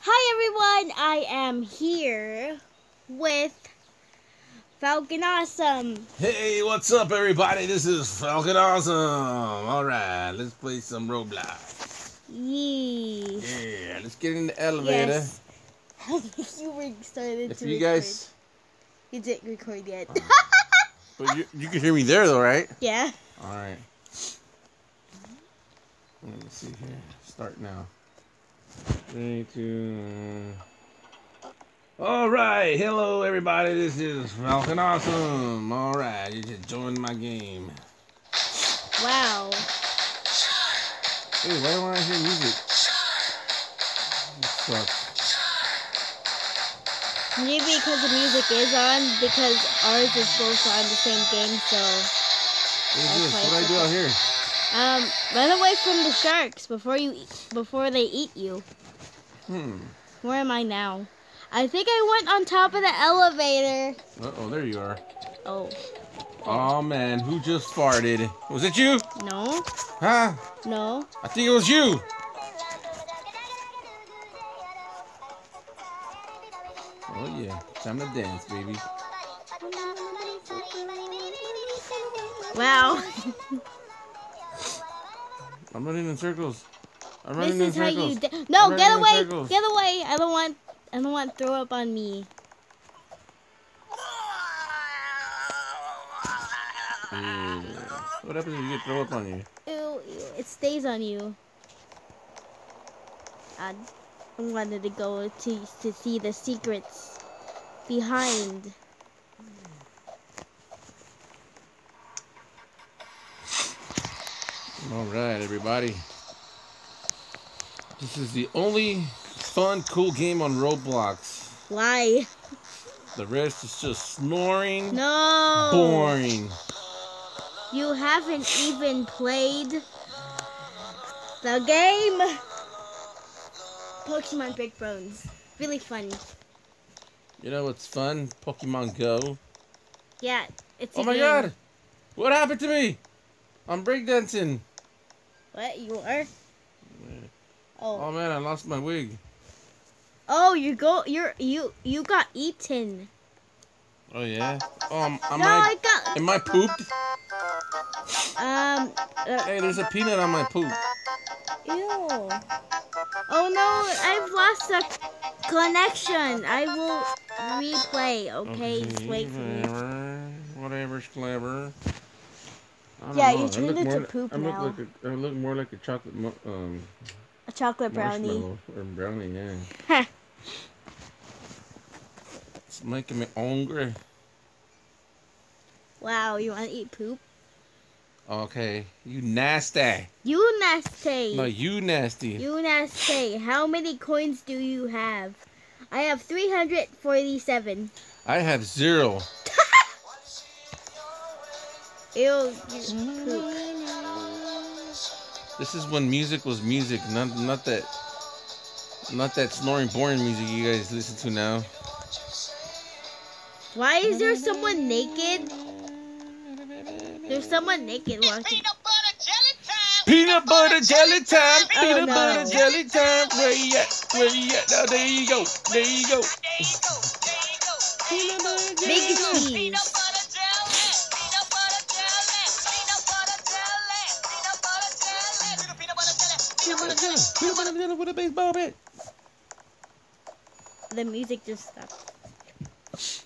Hi everyone, I am here with Falcon Awesome. Hey, what's up, everybody? This is Falcon Awesome. All right, let's play some Roblox. Yee. Yeah, let's get in the elevator. Yes. you were started If to you record. guys, You didn't record yet. but you, you can hear me there, though, right? yeah. All right. Let me see here. Start now. Three, two. uh, All right. Hello, everybody. This is Falcon Awesome. All right, you just joined my game. Wow. Hey, why don't I hear music? This sucks. Maybe because the music is on, because ours is both on the same game, so What is this? Okay, What do I do out here? um run away from the sharks before you before they eat you. Hmm. Where am I now? I think I went on top of the elevator. Uh oh, there you are. Oh, Oh man, who just farted? Was it you? no, Huh? no. I think it was you. Oh yeah, time to dance, baby. Wow. I'm running in circles. This is how circles. you. No, get away! Get away! I don't want. I don't want throw up on me. Yeah. What happens if you get throw up on you? Ew, ew, it stays on you. I wanted to go to to see the secrets behind. All right, everybody. This is the only fun, cool game on Roblox. Why? The rest is just snoring, No. boring. You haven't even played the game. Pokemon Big Bones. Really fun. You know what's fun? Pokemon Go. Yeah, it's. Oh my game. god! What happened to me? I'm breakdancing. What you are? Oh. Oh man, I lost my wig. Oh, you go. You're you. You got eaten. Oh yeah. Um, am no, I I got. am I pooped? Um. uh, Hey, there's a peanut on my poop. ew. Oh no! I've lost the connection. I will replay. Okay, just wait for me. Whatever. Whatever's clever. I don't Yeah, know. you I turned look into more, poop I look now. like a, I look more like a chocolate um A chocolate brownie. or brownie. Yeah. It's making me hungry. wow, you want to eat poop? Okay, you nasty. You nasty. No, you nasty. You nasty. How many coins do you have? I have 347. I have zero. Ew, you poop. This is when music was music, not not that not that snoring boring music you guys listen to now. Why is there someone naked? There's someone naked walking. Peanut butter jelly time, Oh, peanut no. butter jelly time. Where you at? Where you at? Now there you go, there you go. Peanut butter jelly Big time. cheese. Peanut butter jelly, peanut butter jelly with a baseball bat. The music just stopped.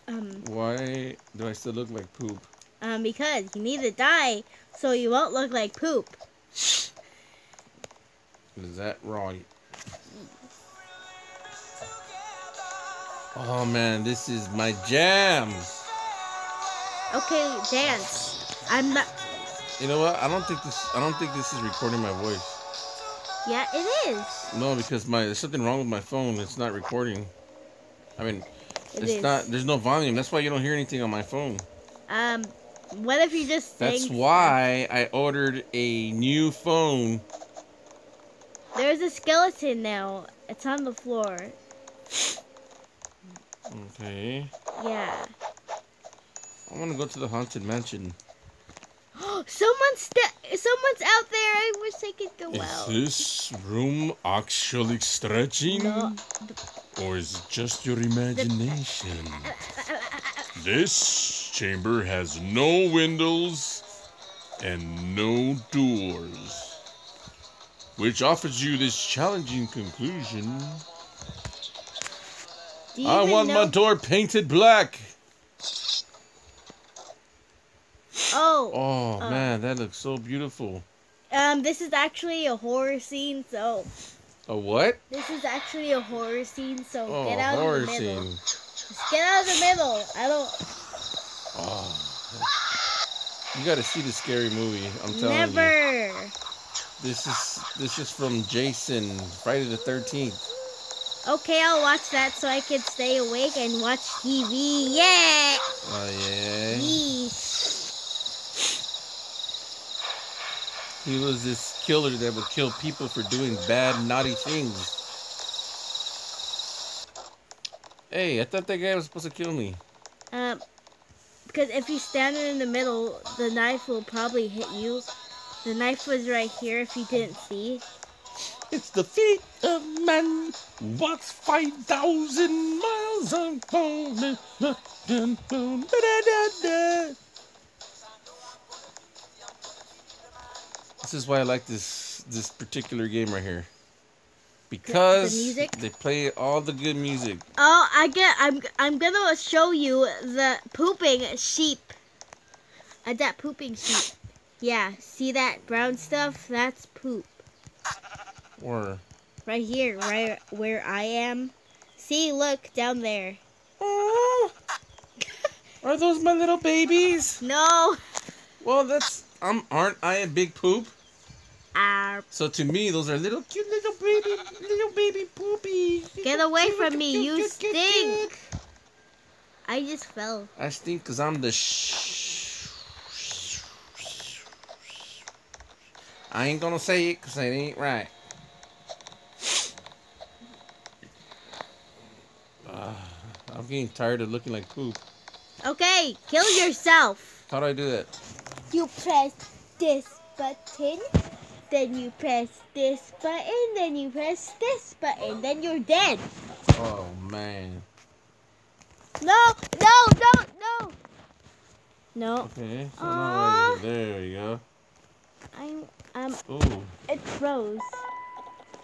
Um, Why do I still look like poop? um, because you need to die so you won't look like poop. Is that right? Oh man, this is my jam. Okay, dance. I'm not. You know what? I don't think this. I don't think this is recording my voice. Yeah, it is. No, because my there's something wrong with my phone. It's not recording. I mean, It it's is. not. There's no volume. That's why you don't hear anything on my phone. Um, what if you just? That's why I ordered a new phone. There's a skeleton now. It's on the floor. Okay. Yeah. I want to go to the haunted mansion. Someone st- someone's out there. I wish I could go Is out. this room actually stretching? No. Or is it just your imagination? This chamber has no windows and no doors, which offers you this challenging conclusion. I want my door painted black. Oh, Oh Uh. man, that looks so beautiful. um, this is actually a horror scene. So A what? this is actually a horror scene. So Oh, get out of the middle. scene. Just get out of the middle. I don't. Oh. You gotta see the scary movie. I'm telling you. Never. This is this is from Jason, Friday the Thirteenth. Okay, I'll watch that so I can stay awake and watch TV. Yeah. Oh yeah. Yeesh. He was this killer that would kill people for doing bad, naughty things. Hey, I thought that guy was supposed to kill me. Um, because if you stand in the middle, the knife will probably hit you. The knife was right here if you didn't see. It's the feet of man walks 5,000 miles This is why I like this this particular game right here. Because music? they play all the good music. Oh, I get. I'm. I'm gonna show you the pooping sheep. Uh, that pooping sheep. Yeah. See that brown stuff? That's poop. Or Right here, right where I am. See, look down there. oh, are those my little babies? No. Well, that's um, aren't I a big poop? Ah, So to me, those are little cute little baby, little baby poopies. Get away from me, you stink. I just fell. I stink because I'm the sh. I ain't gonna say it because it ain't right. Ah, I'm getting tired of looking like poop. Okay, kill yourself. How do I do that? You press this button, then you press this button, then you press this button, then you're dead. Oh man. No, no, no, no. No, Okay. So now there we go. I'm, um, Ooh, it froze.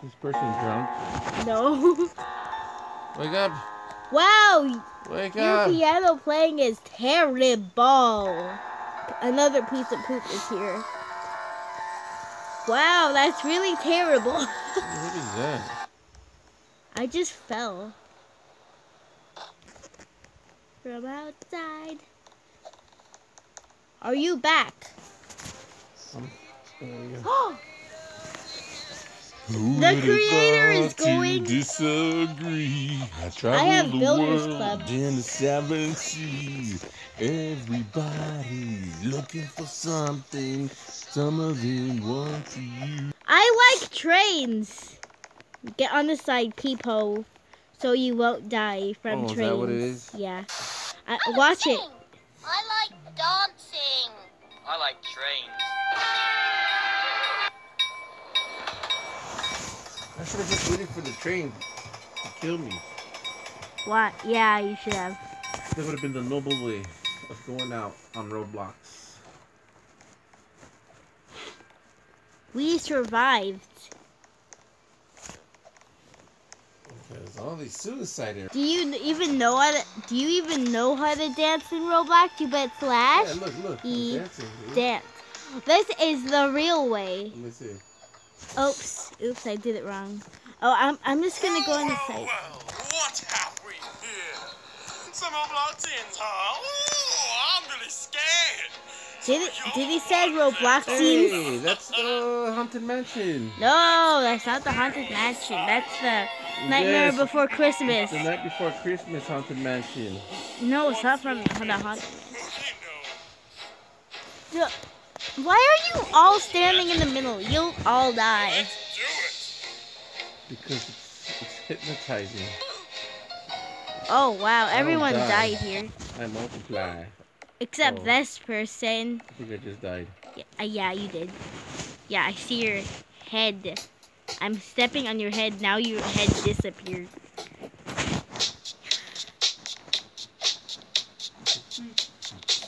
this person's drunk. No. Wake up! wow, Wake your up! Your piano playing is terrible. Another piece of poop is here. Wow, that's really terrible. What is that? I just fell. From outside. Are you back? Go. Oh, Who The creator is thought to going- disagree. I traveled have the Builders world Club. in the seven seas. Everybody looking for something. Some of them want to you. I like trains. Get on the side, peephole, so you won't die from Oh, is trains. that what it is? Yeah. I, watch it. I like dancing. I like trains. Should have just waited for the train to kill me. What? Yeah, you should have. That would have been the noble way of going out on Roblox. We survived. Because all these suicide areas. Do you even know how to? Do you even know how to dance in Roblox? You bet slash Yeah, look, look. I'm E dancing. dude. dance. This is the real way. Let me see. Oops, oops, I did it wrong. Oh, I'm I'm just gonna go on the site. Well, what have we here? Some Robloxians, huh? Ooh, I'm really scared. Did it? Did he say Roblox scenes? Hey, that's the Haunted Mansion. No, that's not the haunted mansion. That's the Nightmare Yes. Before Christmas. The night before Christmas Haunted Mansion. No, it's not from from the haunted. Oh, you Duh. Why are you all standing in the middle? You'll all die. let's do it. Because it's, it's hypnotizing. Oh wow, everyone die. died here I multiply. except Oh. this person. I think I just died. Yeah, uh, yeah, you did. Yeah, I see your head. I'm stepping on your head. Now your head disappeared.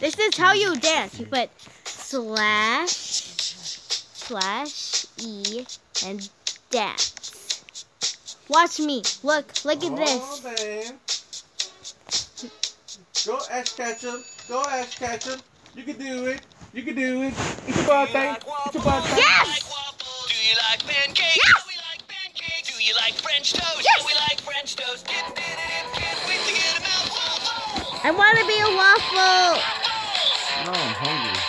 This is how you dance. You put slash, slash, E, and dance. Watch me. Look, look at this. man. Go Ash Ketchum. Go Ash Ketchum. You can do it. You can do it. It's your birthday. It's your birthday. Yes! Do you like pancakes? Yes! We like pancakes. Do you like French toast? Yes! We like French toast. Get, get, get, can't wait to get 'em out. Waffles! I want to be a waffle. No, I'm hungry.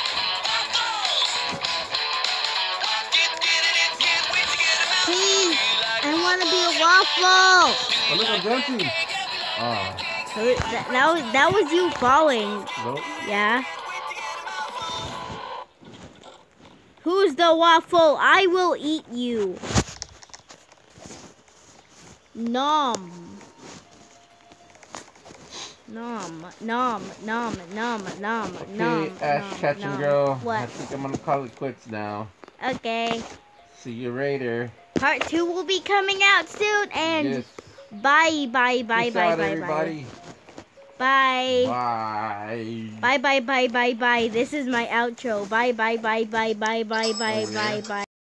Want to be a waffle. Oh, look, I'm dancing. Oh, That, that was that was you falling. nope. Yeah. Who's the waffle? I will eat you. Nom. Nom, nom, nom, nom, nom, Okay, nom. Ash nom, Ketchum nom. girl. I What? think I'm gonna call it quits now. Okay. See you later. Part two will be coming out soon. And yes. bye, bye, bye, Peace bye, out, bye, everybody. bye. Bye. Bye, bye, bye, bye, bye. This is my outro. Bye, bye, bye, bye, bye, bye, bye, Oh, yeah? bye, bye.